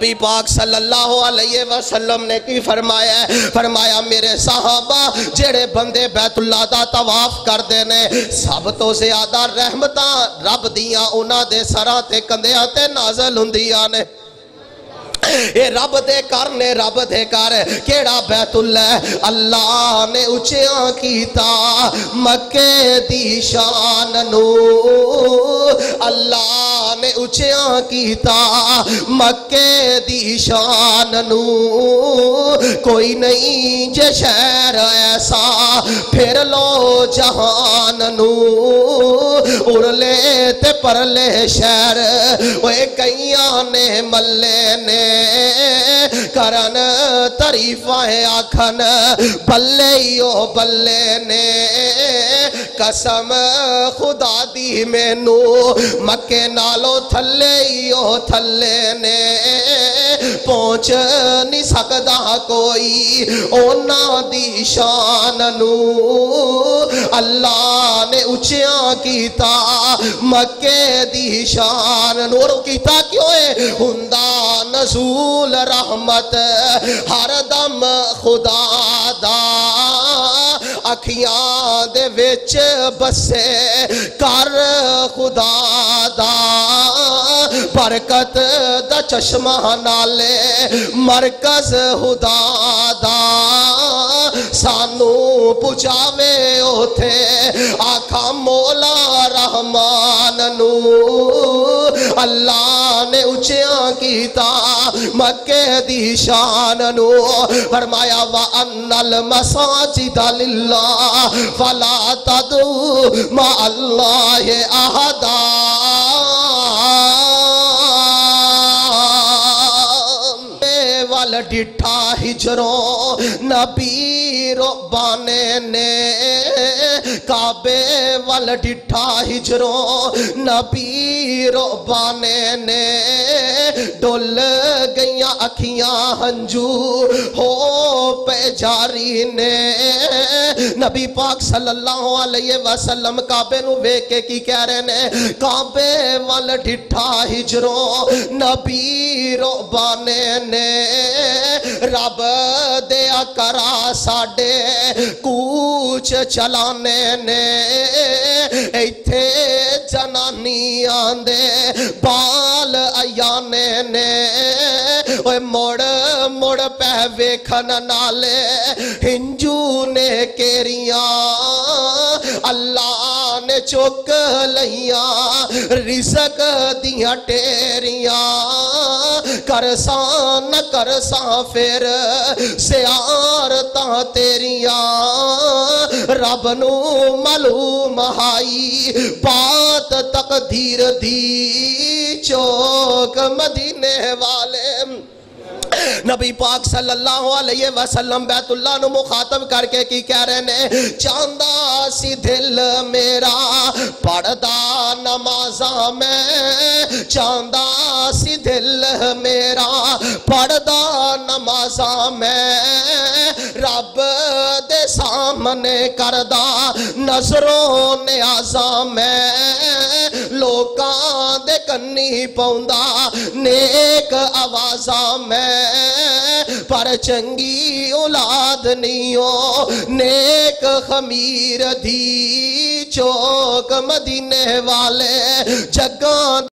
نبی پاک صلی اللہ علیہ وسلم نے کی فرمایا ہے؟ فرمایا، میرے صحابہ، جڑے بندے بیت اللہ دا تواف کر دینے سب تو زیادہ رحمتاں رب دیاں انہ دے سرہ تے کندیاں تے نازل ہندیاں نے۔ اے رب دے کر نے رب دے کر کیڑا بیت اللہ اللہ نے اچھیاں کیتا مکہ دی شان نو اللہ نے اچھیاں کیتا مکہ دی شان نو کوئی نہیں جے شہر ایسا، پھر لو جہان نو اڑ لے تے پر لے شہر وہ کئیاں نے ملے نے کرن تریفائیں آکھن بلے یو بلے نے قسم خدا دی میں نو مکے نالو تھلے یو تھلے نے پہنچ نہیں سکدا کوئی اونا دی شان نو اللہ نے اچھیاں کیتا، مکے دی شان نورو کیتا، کیوں ہے ہندہ نزول رحمت، ہر دم خدا دا اکھیاں دے وچ بسے کر خدا دا برکت دا چشمہ نالے مرکز خدا دا سانو پچاوے اوتھے آکھا مولا رحمان نو اللہ نے اچھیاں کیتا مکہ دی شان نو۔ فرمایا، وَأَنَّ الْمَسَاجِدَ لِلَّهِ فَلَا تَدْعُوا مَعَ اللَّهِ أَحَدًا۔ وال ڈٹھا ہجروں نبی ربانے نے۔ کعبے وال ڈٹھا ہجروں نبی ربانے نے۔ ڈول گئیاں اکھیاں ہنجو ہو پہ جاری نے۔ نبی پاک صلی اللہ علیہ وسلم کعبے نو بے کے کی کہہ رہے نے؟ کعبے وال ڈٹھا ہجروں نبی ربانے نے رب دیا کرا ساڑے کوچ چلانے نے۔ ایتھے جنانی آندے بال ایانے نے اوے مڑ مڑ پہ ویکھن نالے ہنجو نے کیریاں اللہ نے چوک لئیاں رزق دیاں ٹیریاں کرسان نہ کرسان پھر سیارتاں تیریاں رب نو معلوم ہائی بات تقدیر دی، چوک مدینے والے۔ نبی پاک صلی اللہ علیہ وسلم بیت اللہ نو مخاطب کر کے کی کہہ رہے نے چاندہ سی دل میرا، پڑھدا نمازاں میں۔ چاندہ سی دل میرا، پڑھدا نمازاں میں۔ سامنے کردہ نظروں نے نیازاں میں لوکاں دے کنی پوندہ نیک آوازاں میں پر چنگی اولاد نیو نیک خمیر دی چوک مدینے والے جگاں